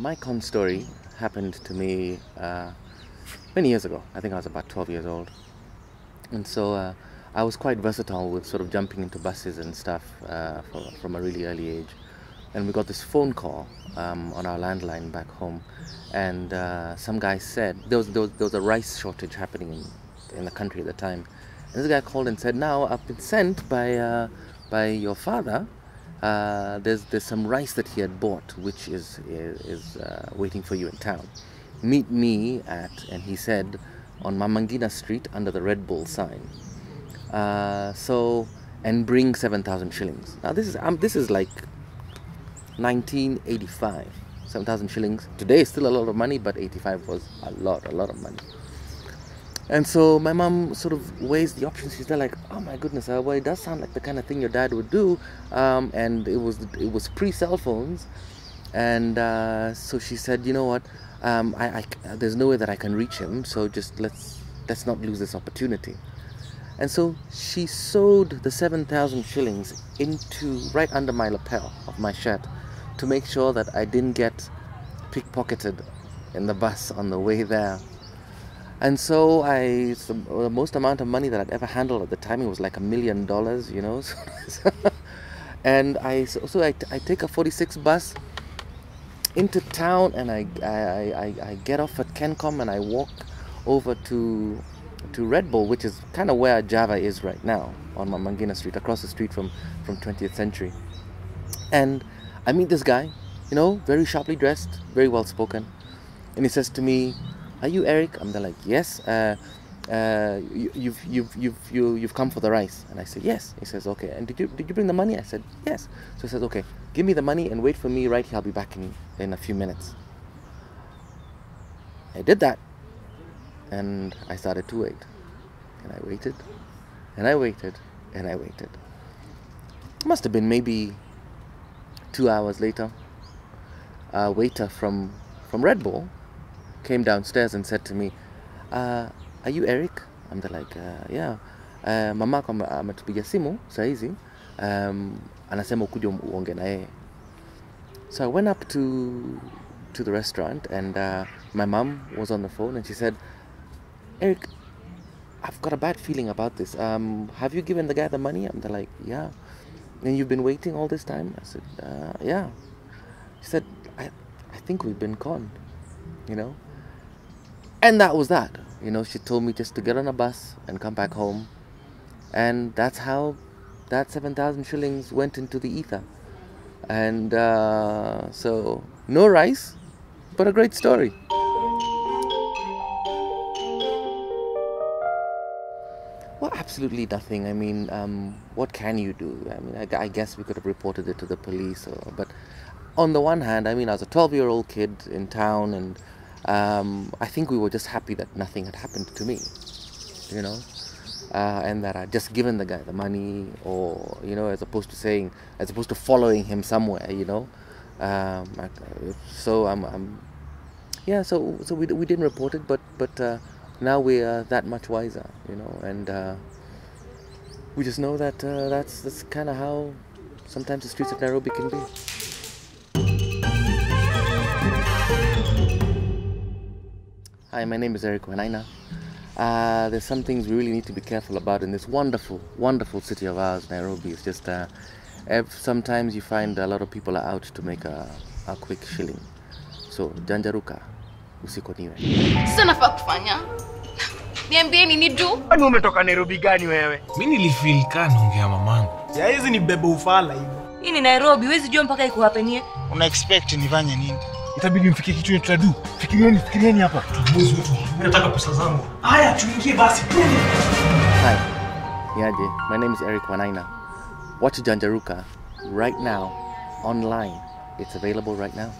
my con story happened to me uh, many years ago. I think I was about 12 years old. And so uh, I was quite versatile with sort of jumping into buses and stuff uh, for, from a really early age. And we got this phone call um, on our landline back home. And uh, some guy said there was, there was, there was a rice shortage happening in, in the country at the time. And this guy called and said, Now I've been sent by, uh, by your father uh, there's there's some rice that he had bought, which is is, uh, waiting for you in town. Meet me at, and he said, on Mama Ngina Street under the Red Bull sign. Uh, so, and bring seven thousand shillings. Now this is um, this is like 1985. Seven thousand shillings today is still a lot of money, but 85 was a lot, a lot of money. And so my mom sort of weighs the options. She's there like, oh my goodness, uh, well, it does sound like the kind of thing your dad would do. Um, and it was it was pre cell phones, and uh, so she said, you know what, um, I, I, there's no way that I can reach him. So just let's let's not lose this opportunity. And so she sewed the seven thousand shillings into right under my lapel of my shirt to make sure that I didn't get pickpocketed in the bus on the way there. And so I, the most amount of money that I'd ever handled at the time, it was like a million dollars, you know. and I, so, so I, I take a 46 bus into town and I, I, I, I get off at Kencom and I walk over to, to Red Bull, which is kind of where Java is right now on Mama Ngina Street, across the street from, from 20th Century. And I meet this guy, you know, very sharply dressed, very well spoken. And he says to me, are you Eric? I'm like, yes. Uh, uh, you, you've you've you've you, you've come for the rice, and I said yes. He says okay. And did you did you bring the money? I said yes. So he says okay. Give me the money and wait for me right here. I'll be back in in a few minutes. I did that, and I started to wait, and I waited, and I waited, and I waited. It must have been maybe two hours later. A waiter from from Red Bull came downstairs and said to me, uh, are you Eric? I'm like, uh, yeah. Uh, mamako ametupigia simu saa hizi um, anasema ukuja uonge na yeye. So I went up to to the restaurant and uh, my mom was on the phone and she said, Eric, I've got a bad feeling about this. Um, have you given the guy the money? I'm like, yeah. And you've been waiting all this time? I said, uh, yeah. She said, I, I think we've been conned, you know? And that was that. You know, she told me just to get on a bus and come back home. And that's how that 7,000 shillings went into the ether. And uh, so, no rice, but a great story. Well, absolutely nothing. I mean, um, what can you do? I mean, I, I, guess we could have reported it to the police, or, but on the one hand, I mean, I was a 12 year old kid in town and um, I think we were just happy that nothing had happened to me, you know, uh, and that I'd just given the guy the money, or you know, as opposed to saying, as opposed to following him somewhere, you know. Um, so I'm, I'm, yeah. So so we we didn't report it, but but uh, now we are that much wiser, you know, and uh, we just know that uh, that's that's kind of how sometimes the streets of Nairobi can be. Hi, my name is Eric Wanaina. Uh, there's some things we really need to be careful about in this wonderful, wonderful city of ours, Nairobi. It's just uh, sometimes you find a lot of people are out to make a, a quick shilling. So janjaruka, usikoniwe. Sasa nafaa kufanya niambie nini tu? Kwani umetoka Nairobi gani wewe? Mi nilifeel kana naongea mamangu. Ya hizi ni bebe ufala hivi. Hii ni Nairobi, huwezi jua mpaka ikuhapenie. Una expect nifanye nini? Itabidi mfikie kitu cha du. Fikirieni, fikirieni hapa. Mbuzi wetu. Mimi nataka pesa zangu. Haya, tuingie basi. Hi, Niaje. My name is Eric Wanaina. Watch Janjaruka right now online. It's available right now.